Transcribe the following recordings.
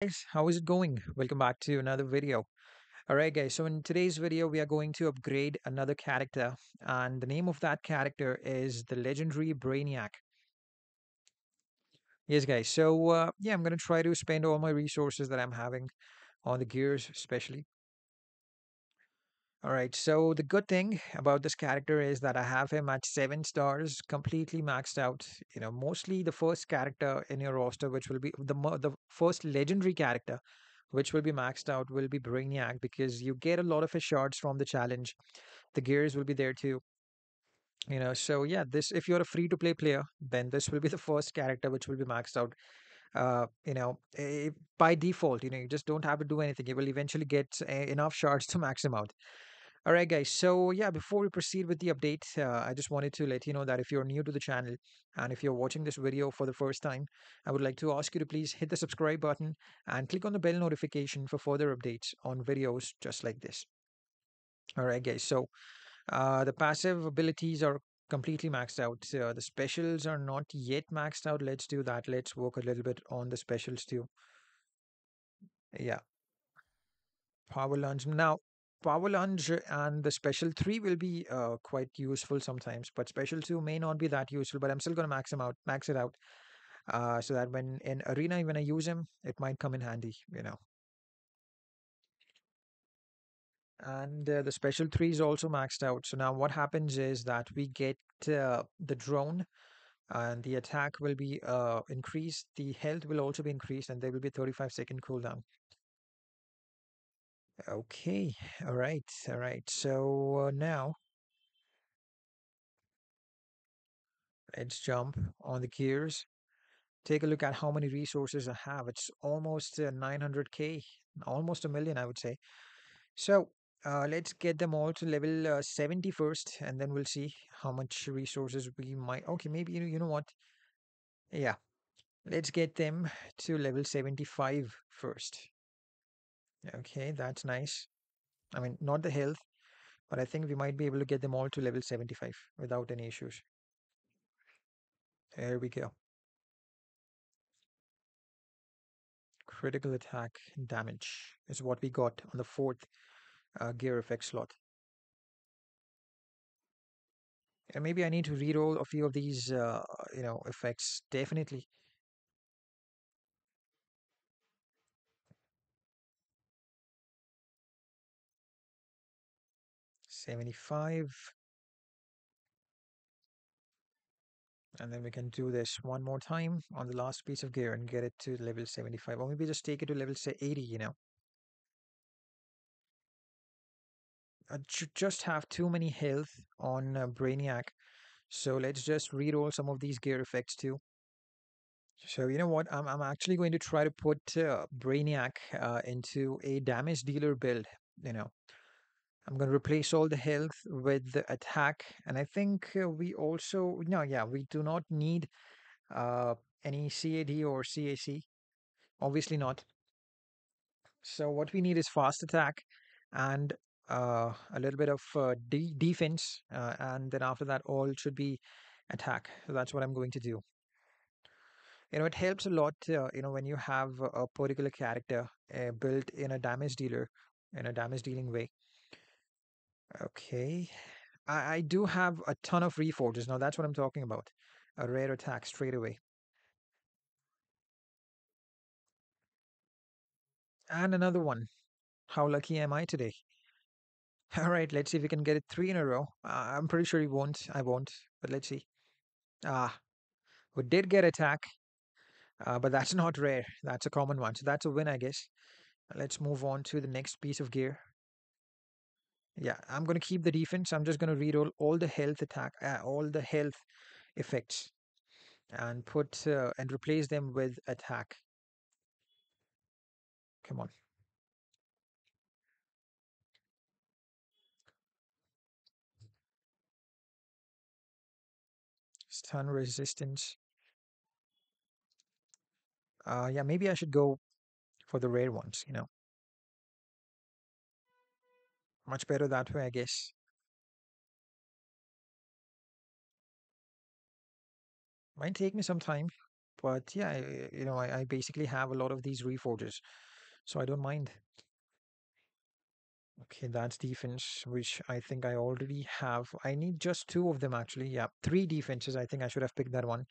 guys, how is it going? Welcome back to another video. Alright guys, so in today's video we are going to upgrade another character and the name of that character is the legendary Brainiac. Yes guys, so uh, yeah, I'm to try to spend all my resources that I'm having on the gears especially. Alright, so the good thing about this character is that I have him at 7 stars, completely maxed out. You know, mostly the first character in your roster, which will be the, the first legendary character which will be maxed out will be Brainiac because you get a lot of his shards from the challenge. The gears will be there too. You know, so yeah, this if you're a free to play player, then this will be the first character which will be maxed out. Uh, you know, eh, by default, you know, you just don't have to do anything. You will eventually get uh, enough shards to max him out. All right, guys. So yeah, before we proceed with the update, uh, I just wanted to let you know that if you're new to the channel and if you're watching this video for the first time, I would like to ask you to please hit the subscribe button and click on the bell notification for further updates on videos just like this. All right, guys. So uh, the passive abilities are completely maxed out. Uh, the specials are not yet maxed out. Let's do that. Let's work a little bit on the specials too. Yeah. Power lunge. Now, power lunge and the special 3 will be uh, quite useful sometimes but special 2 may not be that useful but i'm still going to max him out max it out. Uh, so that when in arena when i use him it might come in handy you know. And uh, the special 3 is also maxed out. So now what happens is that we get uh, the drone and the attack will be uh, increased the health will also be increased and there will be 35 second cooldown Okay, all right, all right. So uh, now let's jump on the gears. Take a look at how many resources I have. It's almost uh, 900k, almost a million, I would say. So uh, let's get them all to level uh, 70 first, and then we'll see how much resources we might. Okay, maybe you know, you know what? Yeah, let's get them to level 75 first. Okay, that's nice. I mean, not the health, but I think we might be able to get them all to level 75 without any issues. There we go. Critical attack damage is what we got on the fourth uh, gear effect slot. And maybe I need to reroll a few of these, uh, you know, effects. Definitely. 75. And then we can do this one more time on the last piece of gear and get it to level 75. Or maybe just take it to level say 80, you know. I just have too many health on uh, Brainiac. So let's just reroll some of these gear effects too. So you know what? I'm, I'm actually going to try to put uh, Brainiac uh, into a damage dealer build, you know. I'm going to replace all the health with the attack. And I think uh, we also, no, yeah, we do not need uh, any CAD or CAC. Obviously not. So what we need is fast attack and uh, a little bit of uh, de defense. Uh, and then after that, all should be attack. So that's what I'm going to do. You know, it helps a lot, you know, when you have a particular character built in a damage dealer, in a damage dealing way Okay. I, I do have a ton of reforges. Now that's what I'm talking about. A rare attack straight away. And another one. How lucky am I today? All right, let's see if we can get it three in a row. Uh, I'm pretty sure he won't. I won't, but let's see. Ah, we did get attack, uh, but that's not rare. That's a common one. So that's a win, I guess. Let's move on to the next piece of gear. Yeah, I'm going to keep the defense. I'm just going to read all, all the health attack, uh, all the health effects and put uh, and replace them with attack. Come on. Stun resistance. Uh, yeah, maybe I should go for the rare ones, you know. Much better that way, I guess. Might take me some time, But yeah, I- you know, I, I basically have a lot of these reforges, so I don't mind. Okay, that's defense, which I think I already have. I need just two of them actually. Yeah, three defenses. I think I should have picked that one.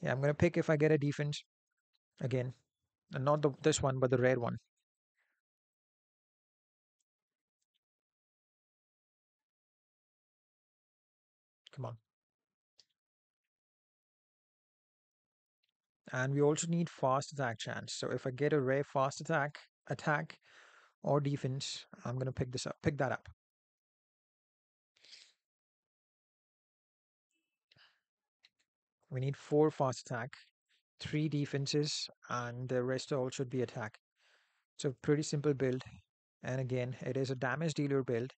Yeah, I'm gonna pick if I get a defense again, and not the this one, but the rare one. And we also need fast attack chance. So if I get a rare fast attack, attack or defense, I'm gonna pick this up. Pick that up. We need four fast attack, three defenses, and the rest all should be attack. So pretty simple build. And again, it is a damage dealer build.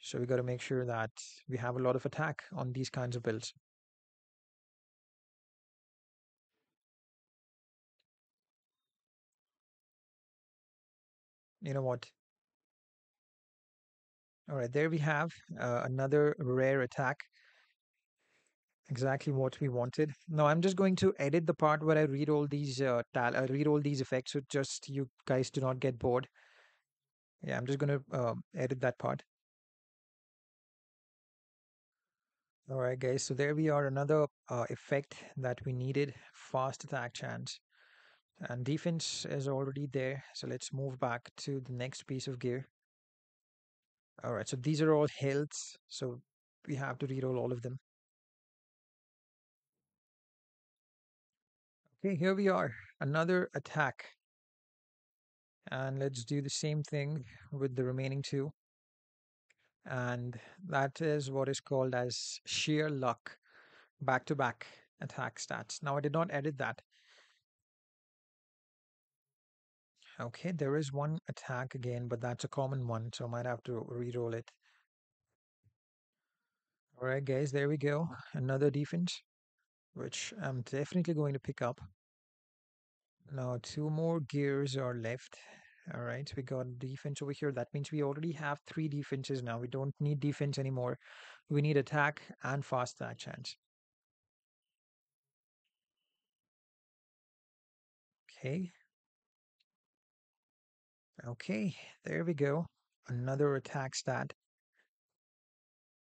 So we got to make sure that we have a lot of attack on these kinds of builds. You know what? All right, there we have uh, another rare attack. Exactly what we wanted. Now I'm just going to edit the part where I read all these uh, tal uh, read all these effects, so just you guys do not get bored. Yeah, I'm just going to um, edit that part. All right, guys. So there we are, another uh, effect that we needed: fast attack chance. And defense is already there. So let's move back to the next piece of gear. All right, so these are all healths. So we have to reroll all of them. Okay, here we are. Another attack. And let's do the same thing with the remaining two. And that is what is called as sheer luck back to back attack stats. Now I did not edit that. Okay, there is one attack again, but that's a common one, so I might have to re-roll it. All right, guys, there we go. Mm. Another defense, which I'm definitely going to pick up. Now, two more gears are left. All right, we got defense over here. That means we already have three defenses now. We don't need defense anymore. We need attack and fast attack chance. Okay. Okay, there we go. Another attack stat.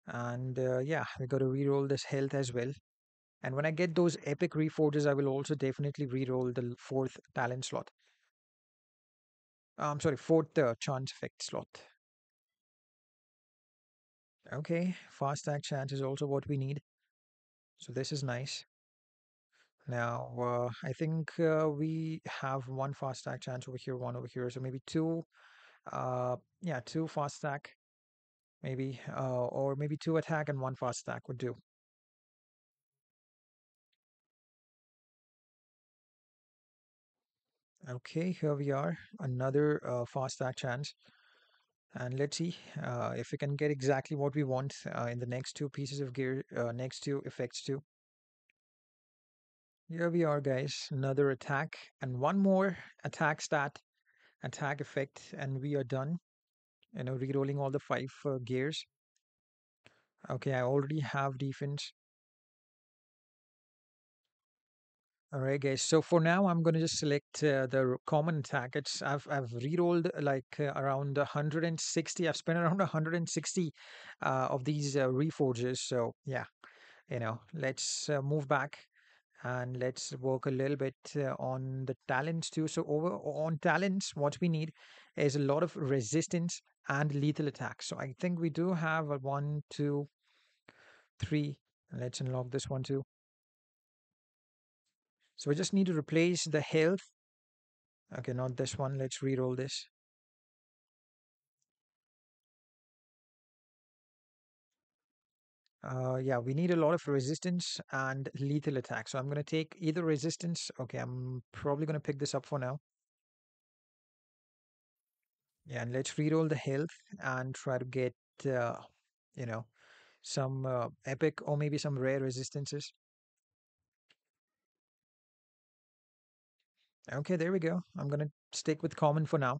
And uh, yeah, we got to reroll this health as well. And when I get those epic reforges, I will also definitely reroll the fourth talent slot. I'm um, sorry, fourth uh, chance effect slot. Okay, fast attack chance is also what we need. So this is nice. Now, uh, I think uh, we have one fast attack chance over here, one over here. So maybe two, uh, yeah, two fast attack, maybe, uh, or maybe two attack and one fast attack would do. Okay, here we are, another uh, fast attack chance. And let's see uh, if we can get exactly what we want uh, in the next two pieces of gear, uh, next two effects too. Here we are, guys. Another attack and one more attack stat, attack effect, and we are done. You know, re-rolling all the five uh, gears. Okay, I already have defense. All right, guys. So for now, I'm going to just select uh, the common attack. It's I've I've rerolled like uh, around 160. I've spent around 160 uh, of these uh, reforges. So yeah, you know, let's uh, move back and let's work a little bit uh, on the talents too. So over on talents, what we need is a lot of resistance and lethal attack. So I think we do have a one, two, three. Let's unlock this one too. So we just need to replace the health. Okay, not this one. Let's re-roll this. Uh, yeah, we need a lot of resistance and lethal attack. So I'm going to take either resistance. Okay, I'm probably going to pick this up for now. Yeah, and let's re-roll the health and try to get, uh, you know, some uh, epic or maybe some rare resistances. Okay, there we go. I'm going to stick with common for now.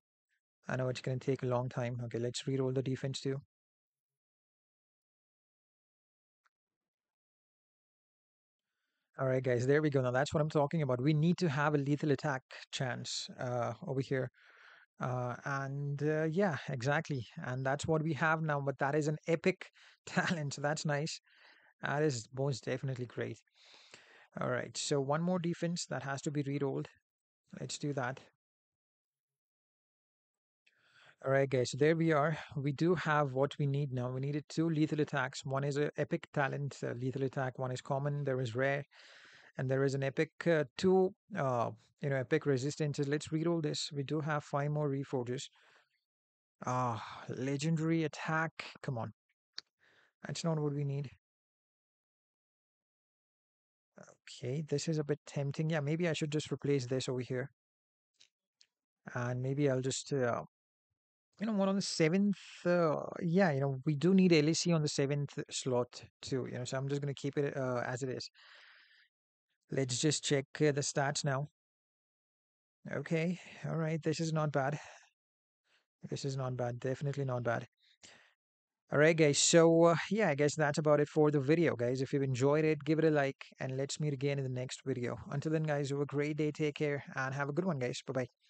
I know it's going to take a long time. Okay, let's re-roll the defense too. All right, guys, there we go. Now that's what I'm talking about. We need to have a lethal attack chance uh, over here. Uh, and uh, yeah, exactly. And that's what we have now. But that is an epic talent. So that's nice. That is most definitely great. All right. So one more defense that has to be rerolled. Let's do that. All right, guys. So there we are. We do have what we need now. We needed two lethal attacks. One is a epic talent, uh, lethal attack. One is common. There is rare, and there is an epic uh, two. Uh, you know, epic resistances. Let's reroll this. We do have five more reforges. Ah, legendary attack. Come on. That's not what we need. Okay, this is a bit tempting. Yeah, maybe I should just replace this over here. And maybe I'll just uh, you know what on the seventh uh, yeah you know we do need LEC on the seventh slot too you know so I'm just gonna keep it uh, as it is. Let's just check uh, the stats now. Okay all right this is not bad. This is not bad definitely not bad. All right guys so uh, yeah I guess that's about it for the video guys. If you've enjoyed it give it a like and let's meet again in the next video. Until then guys have a great day take care and have a good one guys. Bye bye